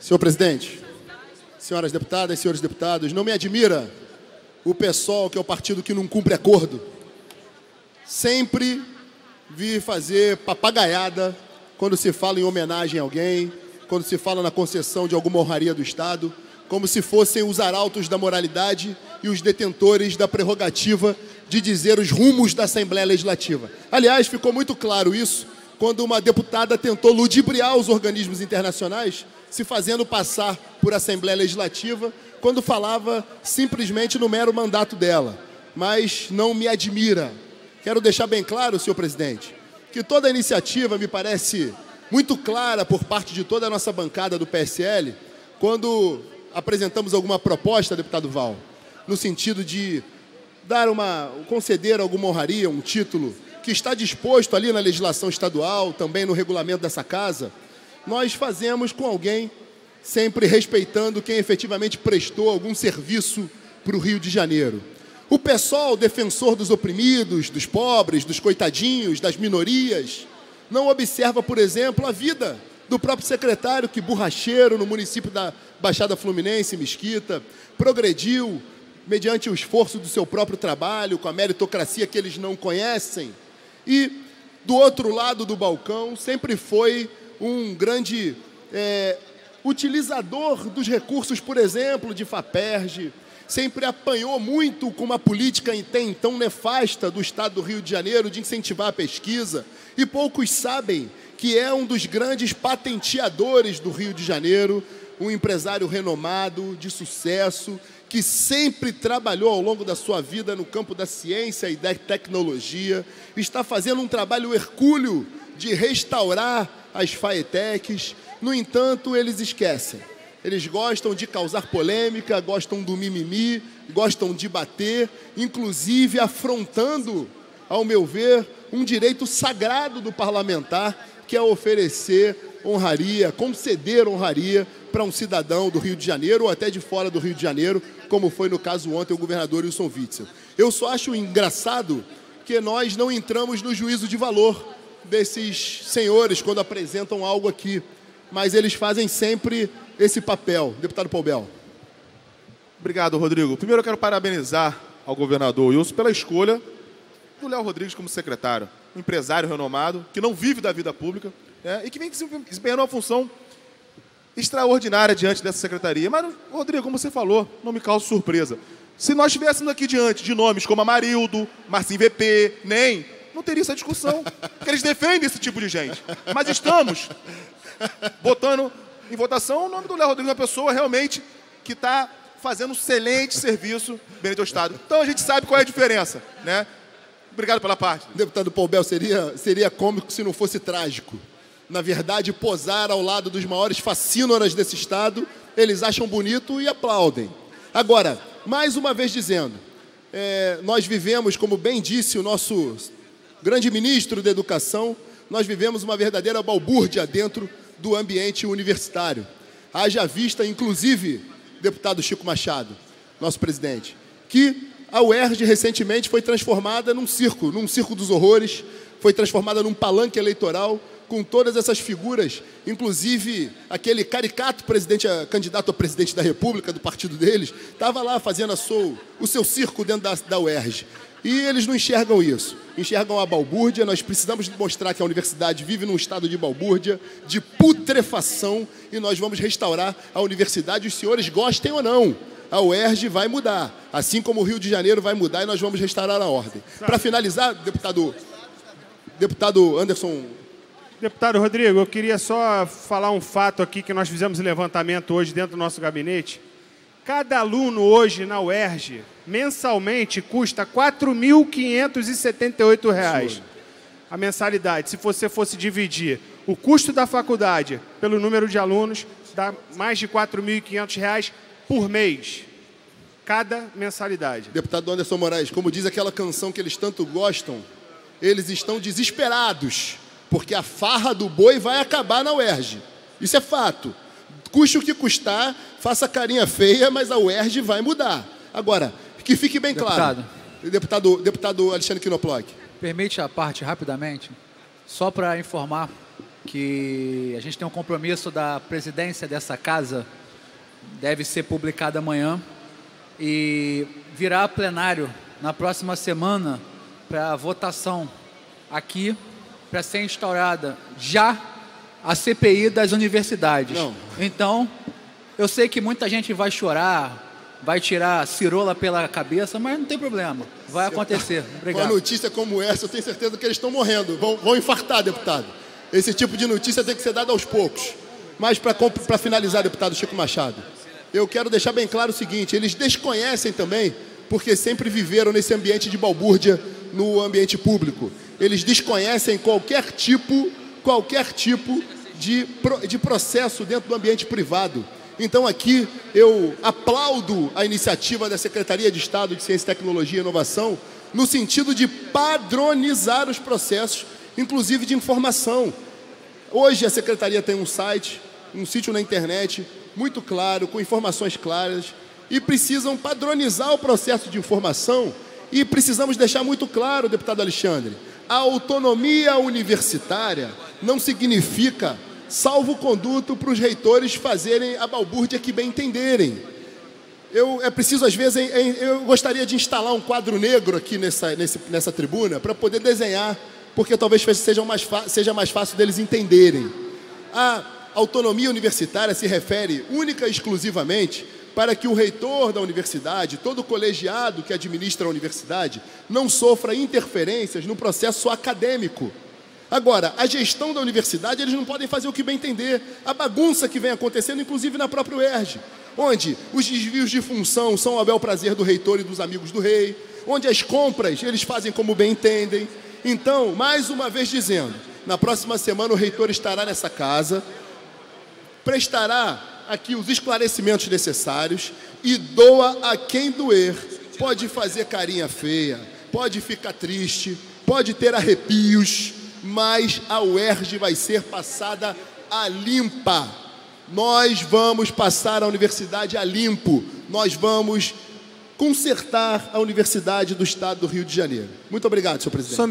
Senhor presidente, senhoras deputadas, senhores deputados, não me admira o PSOL, que é o partido que não cumpre acordo, sempre vir fazer papagaiada quando se fala em homenagem a alguém, quando se fala na concessão de alguma honraria do Estado, como se fossem os arautos da moralidade e os detentores da prerrogativa de dizer os rumos da Assembleia Legislativa. Aliás, ficou muito claro isso quando uma deputada tentou ludibriar os organismos internacionais, se fazendo passar por Assembleia Legislativa, quando falava simplesmente no mero mandato dela. Mas não me admira. Quero deixar bem claro, senhor presidente, que toda a iniciativa me parece muito clara por parte de toda a nossa bancada do PSL, quando apresentamos alguma proposta, deputado Val, no sentido de dar uma, conceder alguma honraria, um título que está disposto ali na legislação estadual, também no regulamento dessa casa, nós fazemos com alguém sempre respeitando quem efetivamente prestou algum serviço para o Rio de Janeiro. O PSOL, defensor dos oprimidos, dos pobres, dos coitadinhos, das minorias, não observa, por exemplo, a vida do próprio secretário que borracheiro no município da Baixada Fluminense, Mesquita, progrediu mediante o esforço do seu próprio trabalho, com a meritocracia que eles não conhecem. E do outro lado do balcão sempre foi um grande é, utilizador dos recursos, por exemplo, de FAPERJ, sempre apanhou muito com uma política então nefasta do Estado do Rio de Janeiro de incentivar a pesquisa, e poucos sabem que é um dos grandes patenteadores do Rio de Janeiro, um empresário renomado, de sucesso, que sempre trabalhou ao longo da sua vida no campo da ciência e da tecnologia, está fazendo um trabalho hercúleo de restaurar as FAETECs. No entanto, eles esquecem. Eles gostam de causar polêmica, gostam do mimimi, gostam de bater, inclusive afrontando, ao meu ver, um direito sagrado do parlamentar, que é oferecer honraria, conceder honraria para um cidadão do Rio de Janeiro ou até de fora do Rio de Janeiro, como foi no caso ontem o governador Wilson Witzel. Eu só acho engraçado que nós não entramos no juízo de valor desses senhores quando apresentam algo aqui, mas eles fazem sempre esse papel. Deputado Paubel. Obrigado, Rodrigo. Primeiro eu quero parabenizar ao governador Wilson pela escolha do Léo Rodrigues como secretário. Um empresário renomado, que não vive da vida pública né, e que vem desempenhando uma função extraordinária diante dessa secretaria. Mas, Rodrigo, como você falou, não me causa surpresa. Se nós estivéssemos aqui diante de nomes como Amarildo, Marcinho VP, NEM, não teria essa discussão. Porque eles defendem esse tipo de gente. Mas estamos botando em votação o nome do Léo Rodrigues, uma pessoa realmente que está fazendo um excelente serviço do Estado. Então a gente sabe qual é a diferença. Né? Obrigado pela parte. Deputado Paubel, seria, seria cômico se não fosse trágico na verdade, posar ao lado dos maiores fascínoras desse Estado, eles acham bonito e aplaudem. Agora, mais uma vez dizendo, é, nós vivemos, como bem disse o nosso grande ministro da Educação, nós vivemos uma verdadeira balbúrdia dentro do ambiente universitário. Haja vista, inclusive, deputado Chico Machado, nosso presidente, que a UERJ recentemente foi transformada num circo, num circo dos horrores, foi transformada num palanque eleitoral com todas essas figuras, inclusive aquele caricato presidente, candidato a presidente da República, do partido deles, estava lá fazendo sua, o seu circo dentro da, da UERJ. E eles não enxergam isso, enxergam a balbúrdia. Nós precisamos mostrar que a universidade vive num estado de balbúrdia, de putrefação, e nós vamos restaurar a universidade, os senhores gostem ou não. A UERJ vai mudar, assim como o Rio de Janeiro vai mudar e nós vamos restaurar a ordem. Para finalizar, deputado, deputado Anderson Deputado Rodrigo, eu queria só falar um fato aqui que nós fizemos um levantamento hoje dentro do nosso gabinete. Cada aluno hoje na UERJ, mensalmente, custa R$ 4.578 a mensalidade. Se você fosse dividir o custo da faculdade pelo número de alunos, dá mais de R$ 4.500 por mês. Cada mensalidade. Deputado Anderson Moraes, como diz aquela canção que eles tanto gostam, eles estão desesperados porque a farra do boi vai acabar na UERJ. Isso é fato. Custe o que custar, faça carinha feia, mas a UERJ vai mudar. Agora, que fique bem deputado. claro. Deputado, deputado Alexandre Quinoploc. Permite a parte rapidamente, só para informar que a gente tem um compromisso da presidência dessa casa, deve ser publicado amanhã, e virá plenário na próxima semana para votação aqui, para ser instaurada já a CPI das universidades. Não. Então, eu sei que muita gente vai chorar, vai tirar cirola pela cabeça, mas não tem problema. Vai acontecer. Com uma Obrigado. notícia como essa, eu tenho certeza que eles estão morrendo. Vão, vão infartar, deputado. Esse tipo de notícia tem que ser dada aos poucos. Mas para finalizar, deputado Chico Machado, eu quero deixar bem claro o seguinte: eles desconhecem também, porque sempre viveram nesse ambiente de balbúrdia no ambiente público. Eles desconhecem qualquer tipo, qualquer tipo de, de processo dentro do ambiente privado. Então aqui eu aplaudo a iniciativa da Secretaria de Estado de Ciência, Tecnologia e Inovação no sentido de padronizar os processos, inclusive de informação. Hoje a secretaria tem um site, um sítio na internet muito claro, com informações claras, e precisam padronizar o processo de informação. E precisamos deixar muito claro, deputado Alexandre, a autonomia universitária não significa salvo-conduto para os reitores fazerem a balbúrdia que bem entenderem. Eu, é preciso, às vezes, eu gostaria de instalar um quadro negro aqui nessa, nesse- nessa tribuna para poder desenhar, porque talvez seja mais, seja mais fácil deles entenderem. A autonomia universitária se refere única e exclusivamente para que o reitor da universidade, todo o colegiado que administra a universidade, não sofra interferências no processo acadêmico. Agora, a gestão da universidade, eles não podem fazer o que bem entender. A bagunça que vem acontecendo, inclusive na própria UERJ, onde os desvios de função são ao bel prazer do reitor e dos amigos do rei, onde as compras eles fazem como bem entendem. Então, mais uma vez dizendo, na próxima semana o reitor estará nessa casa, prestará aqui os esclarecimentos necessários e doa a quem doer. Pode fazer carinha feia, pode ficar triste, pode ter arrepios, mas a UERJ vai ser passada a limpa. Nós vamos passar a universidade a limpo. Nós vamos consertar a Universidade do Estado do Rio de Janeiro. Muito obrigado, senhor presidente. Só,